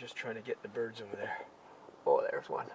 just trying to get the birds over there. Oh, there's one.